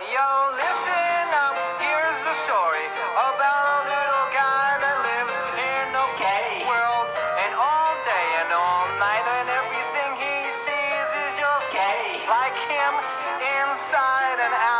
Yo, listen up, here's the story about a little guy that lives in a gay world. And all day and all night, and everything he sees is just Gay. like him inside and out.